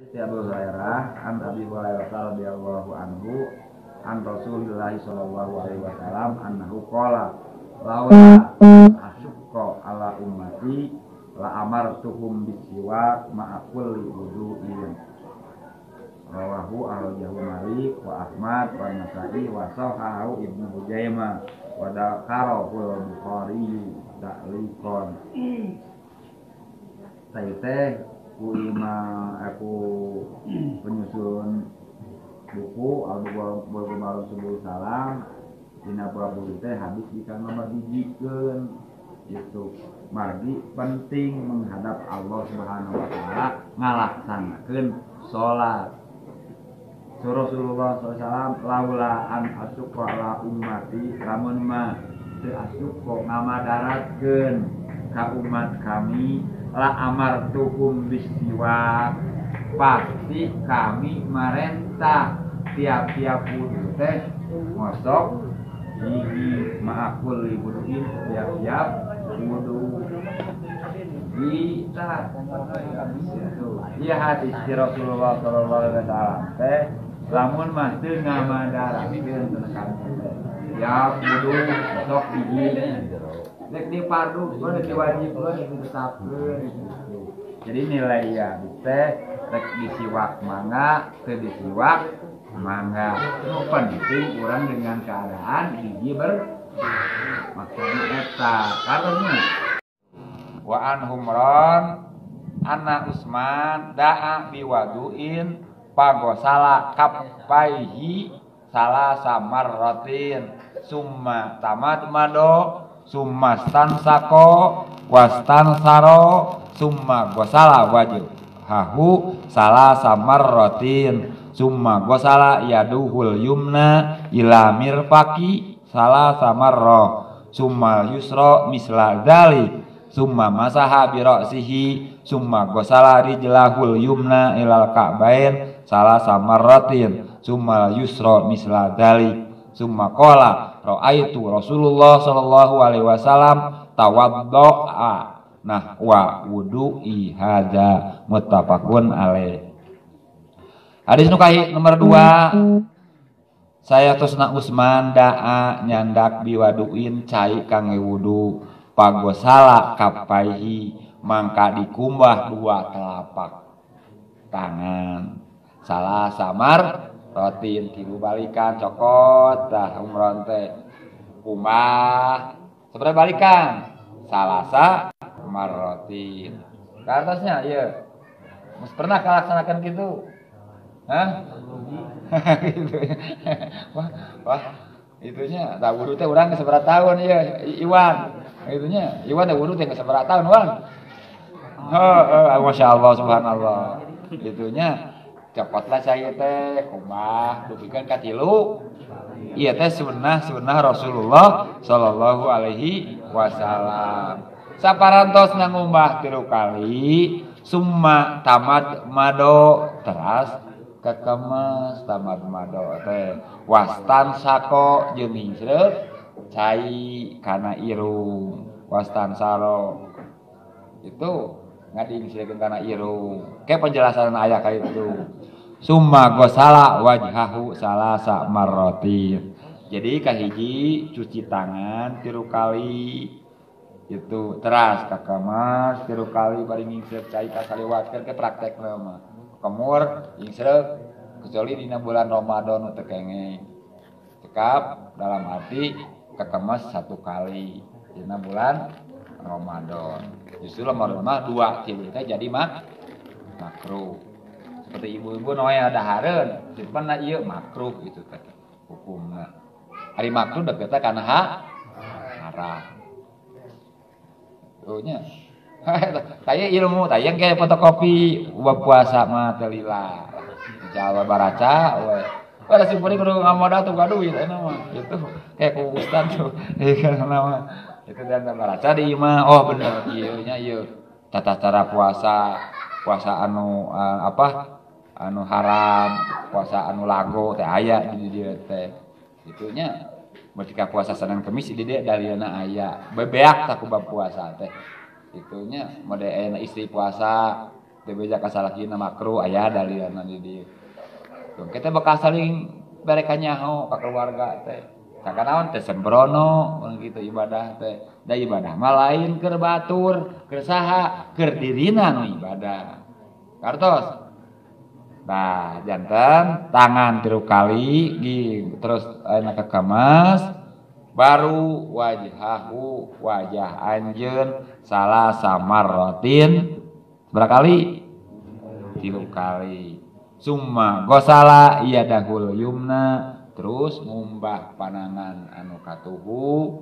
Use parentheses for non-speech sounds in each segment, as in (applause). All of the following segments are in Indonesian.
Hadis Abu Hurairah an Abi Hurairah radhiyallahu anhu an Rasulullah sallallahu alaihi wasallam annahu qala laula asyqa ala ummati la amartuhum bisiwa ma'a kulli wudu'in. Rawahu al-jahu malik wa ahmad wa nasai wa sahahu ibnu hujaimah wa dakarahu al-bukhari ta'liqan. Saya teh ku ima aku penyusun buku al-bukhari malam sebelum salam dina babu teh habis di nomor dijikeun itu margi penting menghadap Allah Subhanahu wa taala ngalaksanakeun salat Rasulullah SAW laula an asyqa ala ummati lamun ma teu asyqa ngamadaratkeun ka umat kami la amartuhum bisiwa pasti kami merentah. Tiap-tiap wudu teh ngosok gigi maakul wuduin tiap-tiap wudu kita. Iya hadis di Rasulullah Sallallahu Alaihi Wasallam teh lamun mah teu ngamadarakeun tekan ya wudu sok gigi Nek di fardu, gue nek diwajib, gue nek ditetapkeun Jadi nilai ya, teh rek disiwak mangga, teu disiwak mangga. Nu penting orang dengan keadaan gigi ber maksudnya eta. Karena wa an humron anna Usman da'a biwaduin pagosala kapaihi salah samar rotin summa tamad mado summa stansako wastan saro summa gosala wajib hahu salah samar rotin summa gosala yaduhul yumna ila mirfaki salah samarro. Summa yusro misla dalik. Summa masaha birosihi summa gosala rijlahul yumna ilal ka'bain salah samarrotin. Summa yusro misla dalik summa kola ro'aitu Rasulullah sallallahu alaihi wasallam tawaddo'a. Nah wa wudu'i hadza muttafaqun alaih. Hadis nukahi nomor 2 saya tosna Usman da'a nyandak biwaduin cai kangge wudu pagosala kapaihi mangka dikumbah dua telapak tangan. Salah samar rotin balikan cokot dah umron teh kumbah seberapa balikan salasa marotin ke iya. Mas pernah kalaksanakan gitu? Hah? (laughs) gitu. Wah, wah itunya tak wudhu teh orang seberapa tahun ya Iwan. Itunya Iwan teh wudhu teh seberapa tahun Wan oh, oh, masya Allah subhanallah. Itunya cepatlah saya teh kumah dugikan ka tilu. Ieu teh sunnah sunnah Rasulullah sallallahu alaihi wasallam. Saparantos nangumbah tilu kali summa tamat mado teras kekemas tamat mado teh. Wastan sako jeung hingsreup cai kana irung. Wastan saro itu. Ngadingsrekeun kana irung kayak penjelasan ayat kayak itu summa gosala wajhahu salasa marrotin jadi kahiji cuci tangan tiru kali. Itu teras kekemas tiru kali bari ngingsreut cai kasaliwatkeun ke praktek mah kemur ingsrek kecuali di bulan Ramadan untuk kenge cekap dalam arti kekemas satu kali di bulan Ramadan justru Ramadan mah dua kita jadi mak makruh seperti ibu-ibu noya ada haren simpan na iya makruh itu teh hukumnya hari makruh deketnya karena ha haram Tuhnya Kayak ilmu, tayang kayak fotokopi buat puasa mah telila. Insyaallah baraca we. Pada simpuri kudu ngamoda tuh gaduh itu nama. Itu kayak ku tuh. (laughs) Ieu nama. Itu dan baraca di imah. Oh bener ieu nya ieu. Tata cara puasa, puasa anu uh, apa? Anu haram, puasa anu lago teh aya di dieu teh. Itunya ketika puasa Senin Kamis di dia dalilna aya. Bebeak tak kubab puasa teh itunya mode enak istri puasa teu beja kasalakina makruh aya dalilna di dieu kita bakal saling mereka nyaho ka keluarga teh kakanaon teh sembrono gitu ibadah teh. Da ibadah mah lain keur batur keur saha keur dirina nu ibadah. Kartos. Nah, jantan tangan tiru kali, terus enak kemas, baru wajahu wajah anjen salah samar rotin berkali tilu kali. Summa gosala iya dahul yumna terus ngumbah panangan anu katuhu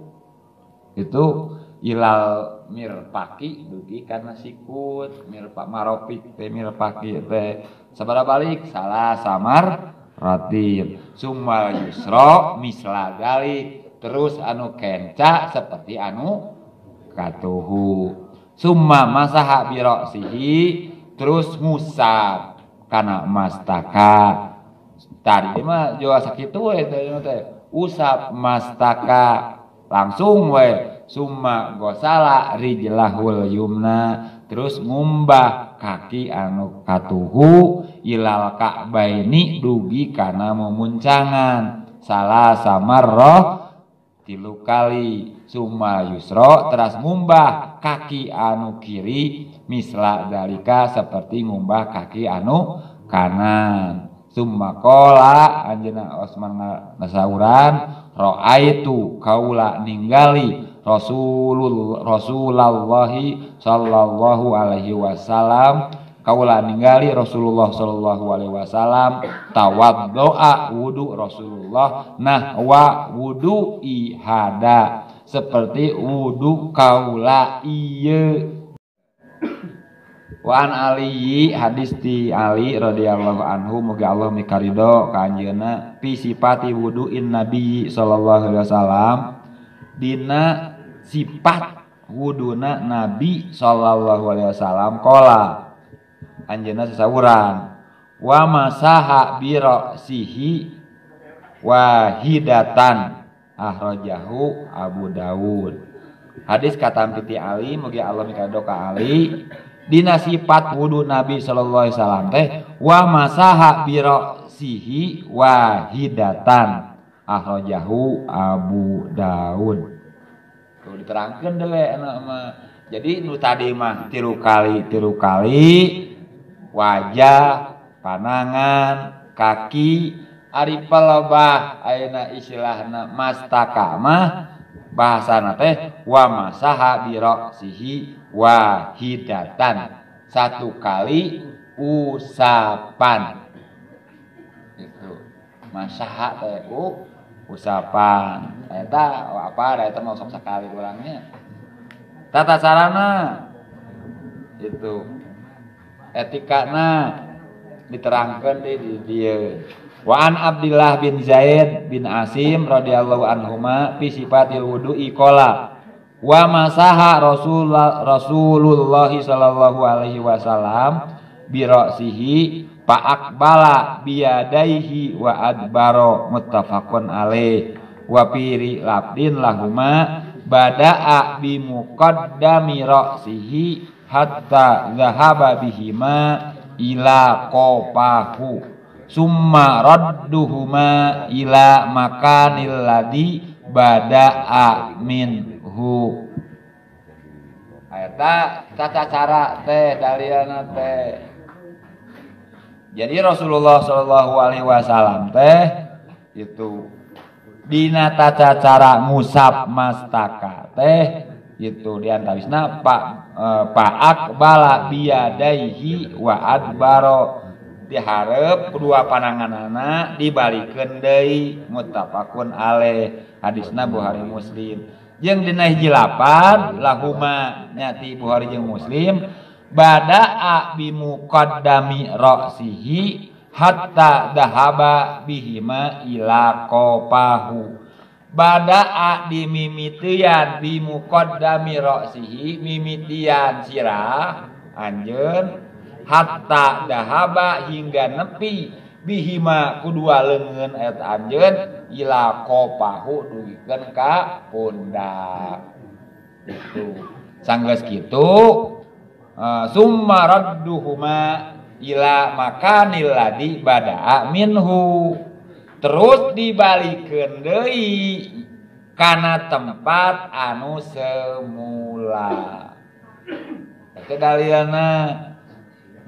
itu ilal mirpaki dugi karena sikut mirpak maropik teh mirpaki teh. Sabara balik salah samar ratin. Summa yusro misla gali. Terus anu kenca seperti anu katuhu. Summa masaha sihi terus musab karena mastaka tadi mah jual sakitu we teh. Usap mastaka langsung we summa gosala rijlahul yumna. Terus ngumbah kaki anu katuhu ilal ka'baini dugi karena memuncangan. Salah samarroh tilu kali. Summa yusro teras ngumbah kaki anu kiri. Misla dalika seperti ngumbah kaki anu kanan summa anjena Osman nasauran ro'aitu kaula ninggali Rasulul Rasulullah sallallahu alaihi wasallam kaula ningali Rasulullah sallallahu alaihi wasallam tawaddoa wudu Rasulullah nah wa wudu ihada seperti wudu kaula iya Wa an Ali hadis di Ali radhiyallahu anhu muga Allah mikarido ka anjeunna fi sifati wudu'in Nabi sallallahu alaihi wasallam dina sifat wuduna Nabi sallallahu alaihi wasallam qala anjeunna sasawuran wa masaha bi ra'sihi wahidatan ahrajahu Abu Dawud. Hadis kata piti Ali mugi Allah mikarido ka Ali Dina sifat wudu Nabi sallallahu alaihi Wasallam teh wa masaha biro sihi wahidatan ahrojahu Abu Daud. Tuh diterangkan dele enak mah. Jadi nu tadi mah tiru kali tiru kali wajah panangan kaki ari pelobah ayeuna istilahna mastaka mah bahasana teh wa masaha sihi wahidatan. Satu kali usapan. Itu. Masaha teh usapan. Eta apa eta mau sok sekali kurangnya tata sarana. Itu. Etikana. Diterangkan di dia wa an Abdullah bin Zaid bin Asim radhiyallahu anhuma fi sifatil wudu'i qala wa masaha Rasulullah Rasulullah sallallahu alaihi wasallam bi ra'sihi fa akbala biyadaihi wa adbaro muttafaqun alaih. Wa piri labdin lahuma bada'a bi muqaddami ra'sihi hatta zahaba bihima ila qapahu summa radduhuma ila makanil ladhi bada'a min hu eta tata cara teh dalilana teh jadi Rasulullah Shallallahu Alaihi Wasallam teh itu dina tata cara musab mastaka teh itu diantawisna pak eh, pak akbala biadaihi wa adbaro diharep kedua panangan anak dibalikin Dei mutapakun Ale haditsna Buhari muslim. Jeng denai jilapan lahuma nyati Buhari jeng muslim bada'a bimuqaddami ra'sihi hatta dahaba bihima ila qapahu bada'a dimimitian bimuqaddami ra'sihi mimitian sirah anjeun hatta dahaba hingga nepi. Bihima kedua lengan ayat anjen ila kopahu dugikan ka pundak. Itu sanggeus gitu uh, ah, summa radduhuma ila makanil ladhi bada'a minhu. Terus dibalikeun deui kana tempat anu semula. Kedaliana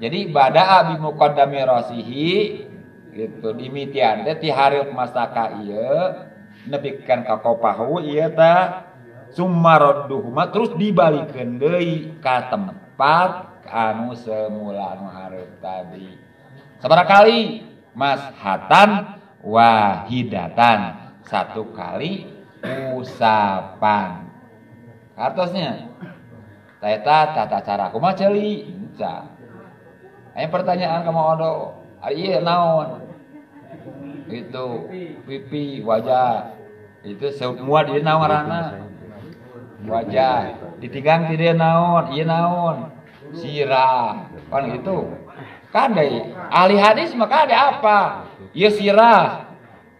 jadi bada'a bi muqaddami rasihi gitu. Dimitian teh ti hareup masaka ieu nepikeun ka kopahu ieu tah summa radduhuma terus dibalikeun deui ka tempat anu semula anu hareup tadi. Sabaraha kali mashatan wahidatan satu kali usapan. Atasnya Taeta tata cara kumaha Ayo pertanyaan kamu odo. Iya naon? Itu pipi wajah. Itu semua dia naon rana wajah. Ditigang tidak naon? Iya naon? Sirah. Kan itu kan deh ahli hadis maka ada apa? Iya sirah.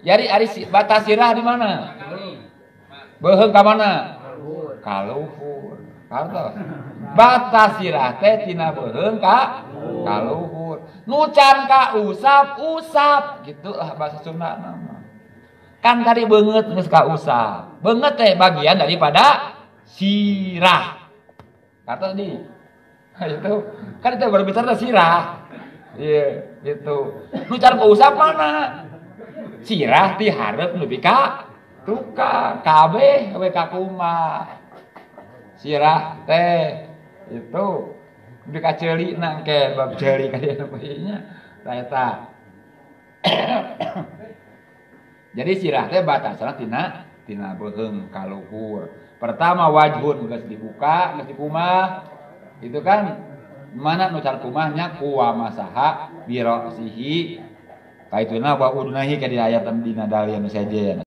Jadi ari batas sirah di mana? Beuheung ka mana? Kaluhur. Kartos. Batas sirah teh tina beuheung ka kaluhur. Nu can ka usap usap gitu lah bahasa Sunda nama. Kan tadi beungeut geus ka usap. Beungeut teh bagian daripada sirah. Kartos di. (laughs) Itu kan itu berbicara sirah. Iya, gitu. Nu can ka usap mana? Sirah ti hareup nepi ka tukang kabeh we kakuma sirah teh itu di kaceli nangke bab jeli kaya nya eta jadi sirah teh batasan tina tina beuheung kaluhur pertama wajhun geus dibuka geus dikumah. Itu kan mana nu kumahnya? Kuwa masaha biro sihi. Kaituna wa udunahi ka di ayat dina dalil nu saja